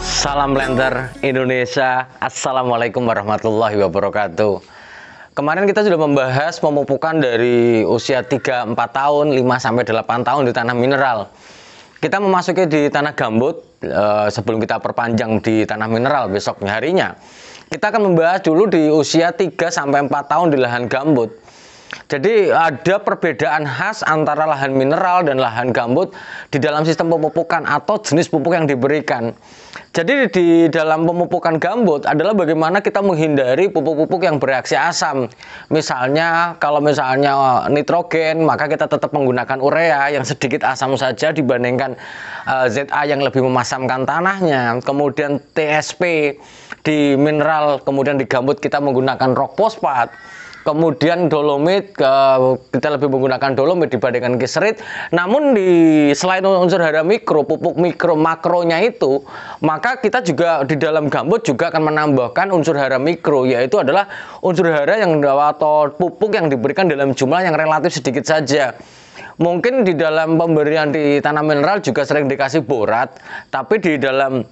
Salam Blender Indonesia. Assalamualaikum warahmatullahi wabarakatuh. Kemarin kita sudah membahas pemupukan dari usia 3-4 tahun 5-8 tahun di tanah mineral. Kita memasuki di tanah gambut eh, Sebelum kita perpanjang di tanah mineral besoknya harinya. Kita akan membahas dulu di usia 3-4 tahun di lahan gambut jadi ada perbedaan khas antara lahan mineral dan lahan gambut di dalam sistem pemupukan atau jenis pupuk yang diberikan. Jadi di dalam pemupukan gambut adalah bagaimana kita menghindari pupuk-pupuk yang bereaksi asam. Misalnya kalau misalnya nitrogen maka kita tetap menggunakan urea yang sedikit asam saja dibandingkan eh, ZA yang lebih memasamkan tanahnya. Kemudian TSP di mineral, kemudian di gambut kita menggunakan rock fosfat kemudian dolomit ke, kita lebih menggunakan dolomit dibandingkan kiserit namun di selain unsur hara mikro pupuk mikro makronya itu maka kita juga di dalam gambut juga akan menambahkan unsur hara mikro yaitu adalah unsur hara yang atau pupuk yang diberikan dalam jumlah yang relatif sedikit saja. Mungkin di dalam pemberian di tanah mineral juga sering dikasih borat tapi di dalam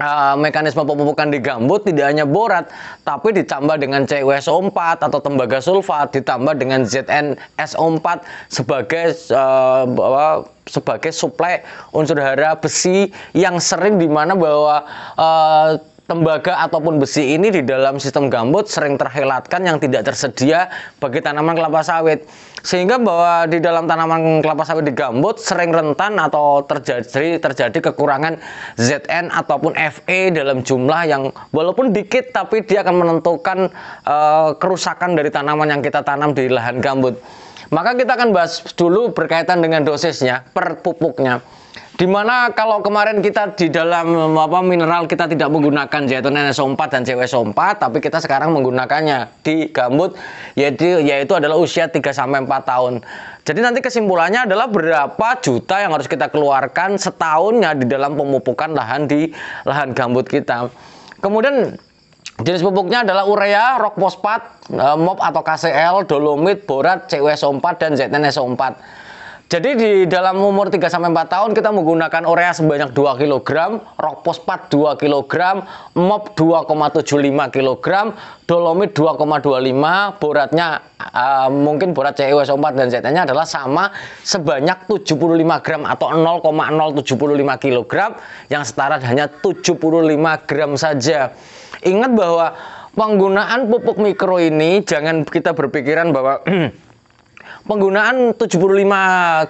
uh, mekanisme pemupukan di gambut tidak hanya borat tapi ditambah dengan CuSO4 atau tembaga sulfat ditambah dengan ZnSO4 sebagai uh, sebagai suplai unsur hara besi yang sering di mana bahwa uh, tembaga ataupun besi ini di dalam sistem gambut sering terhelatkan yang tidak tersedia bagi tanaman kelapa sawit sehingga bahwa di dalam tanaman kelapa sawit di gambut sering rentan atau terjadi terjadi kekurangan Zn ataupun Fe dalam jumlah yang walaupun dikit tapi dia akan menentukan uh, kerusakan dari tanaman yang kita tanam di lahan gambut. Maka kita akan bahas dulu berkaitan dengan dosisnya per pupuknya Di mana kalau kemarin kita di dalam apa mineral kita tidak menggunakan yaitu NSO4 dan CWSO4 tapi kita sekarang menggunakannya di gambut yaitu yaitu adalah usia 3 sampai 4 tahun. Jadi nanti kesimpulannya adalah berapa juta yang harus kita keluarkan setahunnya di dalam pemupukan lahan di lahan gambut kita. Kemudian Jenis pupuknya adalah urea, rock fosfat, eh, MOP atau KCL, dolomit, borat, CWSO4 dan ZNSO4. Jadi di dalam umur 3 sampai 4 tahun kita menggunakan urea sebanyak 2 kg, rock fosfat 2 kg, MOP 2,75 kg, dolomit 2,25, boratnya uh, mungkin borat CuSO4 dan ZN-nya adalah sama sebanyak 75 gram atau 0,075 kg yang setara hanya 75 gram saja. Ingat bahwa penggunaan pupuk mikro ini jangan kita berpikiran bahwa penggunaan 75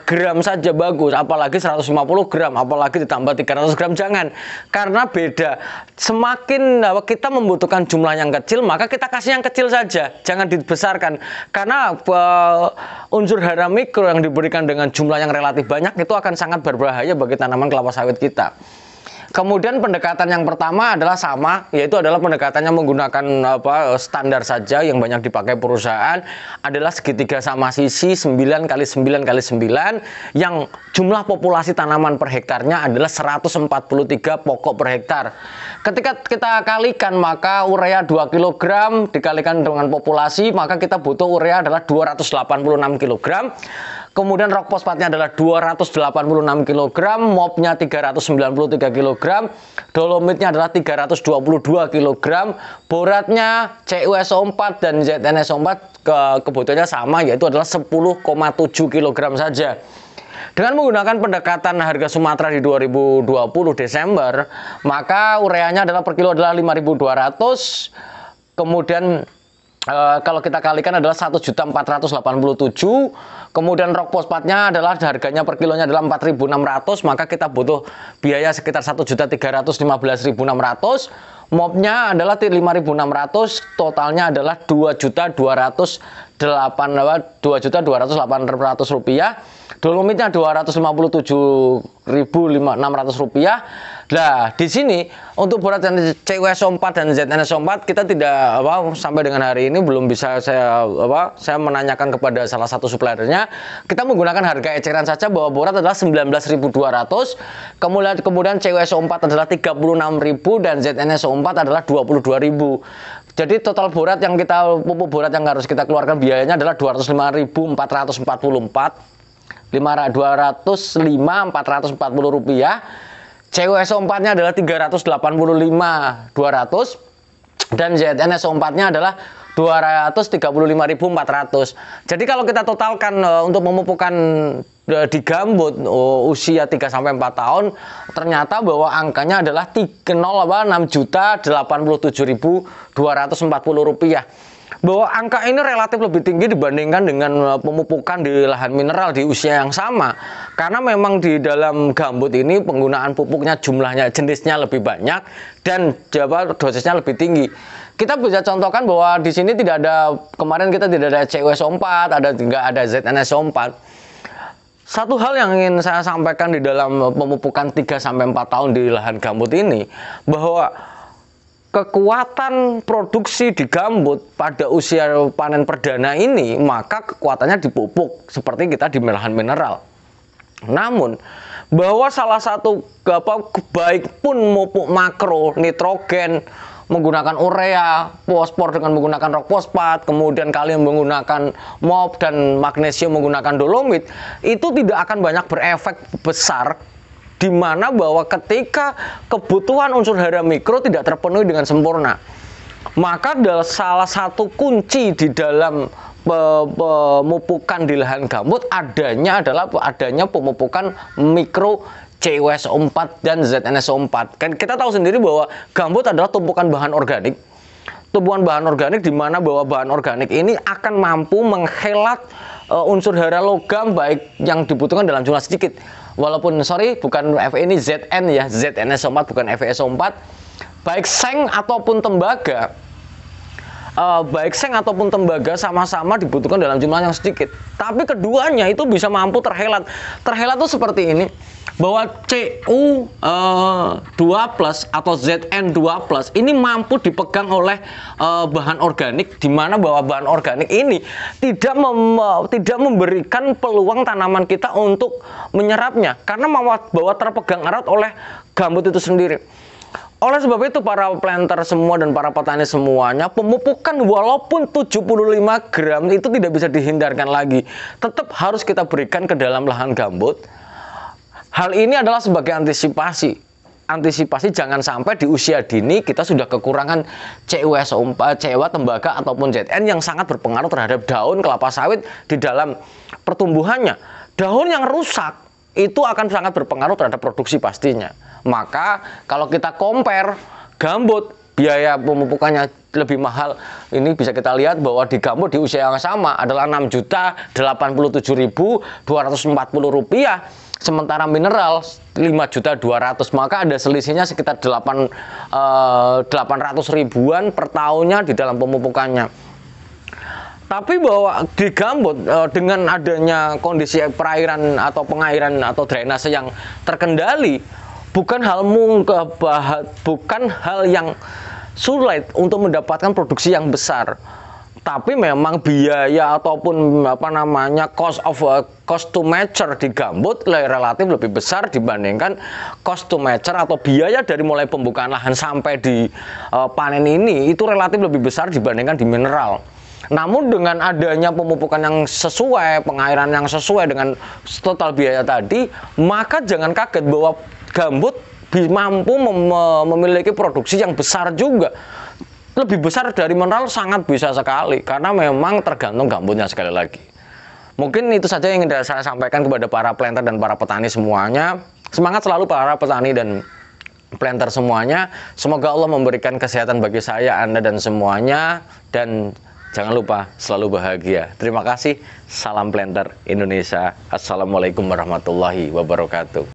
gram saja bagus apalagi 150 gram apalagi ditambah 300 gram jangan. Karena beda. Semakin kita membutuhkan jumlah yang kecil maka kita kasih yang kecil saja. Jangan dibesarkan. Karena uh, unsur hara mikro yang diberikan dengan jumlah yang relatif banyak itu akan sangat berbahaya bagi tanaman kelapa sawit kita Kemudian pendekatan yang pertama adalah sama, yaitu adalah pendekatannya menggunakan apa standar saja yang banyak dipakai perusahaan adalah segitiga sama sisi 9 kali 9 kali 9 yang jumlah populasi tanaman per hektarnya adalah 143 pokok per hektar. Ketika kita kalikan maka urea 2 kg dikalikan dengan populasi maka kita butuh urea adalah 286 kg Kemudian rock fosfatnya adalah 286 kg, mobnya 393 kg, dolomitnya adalah 322 kg, boratnya CuSO4 dan ZnSO4 ke kebutuhannya sama yaitu adalah 10,7 kg saja. Dengan menggunakan pendekatan harga Sumatera di 2020 Desember, maka ureanya adalah per kilo adalah 5.200, kemudian Uh, kalau kita kalikan adalah 1.487 kemudian rock fosfatnya adalah harganya per kilonya adalah 4.600 maka kita butuh biaya sekitar 1.315.600 mobnya adalah 5.600 totalnya adalah 2.208 2.208.800 rupiah dolomitnya 257.600 rupiah Nah, di sini untuk borat dan CWSO4 dan ZNSO4 kita tidak apa sampai dengan hari ini belum bisa saya apa saya menanyakan kepada salah satu suppliernya. Kita menggunakan harga eceran saja bahwa borat adalah 19.200, kemudian kemudian CWSO4 adalah 36.000 dan ZNSO4 adalah 22.000. Jadi total borat yang kita pupuk borat yang harus kita keluarkan biayanya adalah 205.444 205 440 rupiah CUSO 4 nya adalah 385 200 dan ZN SO4 nya adalah 235.400. Jadi kalau kita totalkan uh, untuk memupukkan uh, di gambut uh, usia 3 sampai 4 tahun ternyata bahwa angkanya adalah 3 6 juta 87.240 rupiah. Bahwa angka ini relatif lebih tinggi dibandingkan dengan uh, pemupukan di lahan mineral di usia yang sama. Karena memang di dalam gambut ini penggunaan pupuknya jumlahnya jenisnya lebih banyak dan jawab dosisnya lebih tinggi. Kita bisa contohkan bahwa di sini tidak ada kemarin kita tidak ada CWSO 4 ada tidak ada ZNSO 4 satu hal yang ingin saya sampaikan di dalam pemupukan 3 sampai 4 tahun di lahan gambut ini bahwa kekuatan produksi di gambut pada usia panen perdana ini maka kekuatannya dipupuk seperti kita di lahan mineral. Namun bahwa salah satu apa baik pun pupuk makro nitrogen menggunakan urea, fosfor dengan menggunakan rok fosfat, kemudian kalium menggunakan MOP dan magnesium menggunakan dolomit, itu tidak akan banyak berefek besar di mana bahwa ketika kebutuhan unsur hara mikro tidak terpenuhi dengan sempurna maka salah satu kunci di dalam pemupukan di lahan gambut adanya adalah adanya pemupukan mikro CWSO4 dan ZNSO4. Kan kita tahu sendiri bahwa gambut adalah tumpukan bahan organik. Tumpukan bahan organik di mana bahwa bahan organik ini akan mampu menghelat uh, unsur hara logam baik yang dibutuhkan dalam jumlah sedikit. Walaupun sorry bukan FE ini ZN ya ZNSO4 bukan FESO4 baik seng ataupun tembaga uh, baik seng ataupun tembaga sama-sama dibutuhkan dalam jumlah yang sedikit. Tapi keduanya itu bisa mampu terhelat. Terhelat itu seperti ini bahwa CU uh, 2 plus atau ZN 2 plus ini mampu dipegang oleh uh, bahan organik di mana bahwa bahan organik ini tidak mem tidak memberikan peluang tanaman kita untuk menyerapnya karena bahwa terpegang erat oleh gambut itu sendiri. Oleh sebab itu para planter semua dan para petani semuanya pemupukan walaupun 75 gram itu tidak bisa dihindarkan lagi. Tetap harus kita berikan ke dalam lahan gambut Hal ini adalah sebagai antisipasi. Antisipasi jangan sampai di usia dini kita sudah kekurangan CUS CEW tembaga ataupun ZN yang sangat berpengaruh terhadap daun kelapa sawit di dalam pertumbuhannya. Daun yang rusak itu akan sangat berpengaruh terhadap produksi pastinya. Maka kalau kita compare gambut biaya pemupukannya lebih mahal. Ini bisa kita lihat bahwa di gambut di usia yang sama adalah 6 juta 87.240 rupiah sementara mineral 5 juta 200 maka ada selisihnya sekitar 8 eh, 800 ribuan per tahunnya di dalam pemupukannya. Tapi bahwa di gambut eh, dengan adanya kondisi perairan atau pengairan atau drainase yang terkendali bukan hal mungkin bukan hal yang sulit untuk mendapatkan produksi yang besar tapi memang biaya ataupun apa namanya cost of uh, cost to mature di gambut relatif lebih besar dibandingkan cost to mature atau biaya dari mulai pembukaan lahan sampai di uh, panen ini itu relatif lebih besar dibandingkan di mineral. Namun dengan adanya pemupukan yang sesuai, pengairan yang sesuai dengan total biaya tadi, maka jangan kaget bahwa gambut mampu mem memiliki produksi yang besar juga lebih besar dari mineral sangat bisa sekali karena memang tergantung gambutnya sekali lagi. Mungkin itu saja yang ingin saya sampaikan kepada para planter dan para petani semuanya. Semangat selalu para petani dan planter semuanya. Semoga Allah memberikan kesehatan bagi saya, Anda dan semuanya dan jangan lupa selalu bahagia. Terima kasih. Salam planter Indonesia. Assalamualaikum warahmatullahi wabarakatuh.